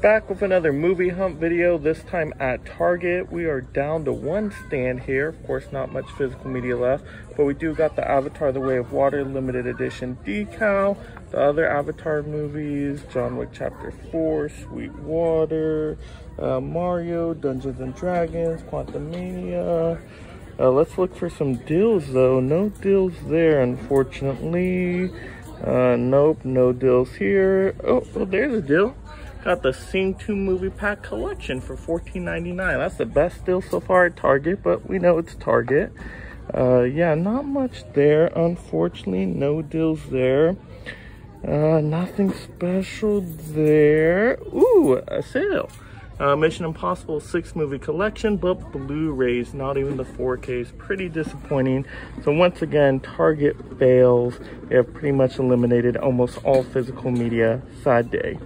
back with another movie hunt video, this time at Target. We are down to one stand here. Of course, not much physical media left, but we do got the Avatar The Way of Water limited edition decal, the other Avatar movies, John Wick Chapter 4, Sweetwater, uh, Mario, Dungeons and Dragons, Quantumania. Uh, let's look for some deals though. No deals there, unfortunately. Uh, nope, no deals here. Oh, oh, there's a deal. Got the Sing 2 movie pack collection for $14.99. That's the best deal so far at Target, but we know it's Target. Uh, yeah, not much there, unfortunately. No deals there. Uh, nothing special there. Ooh, a sale. Uh, Mission Impossible 6 movie collection, but Blu-rays, not even the 4Ks. Pretty disappointing. So once again, Target fails. They have pretty much eliminated almost all physical media Sad day.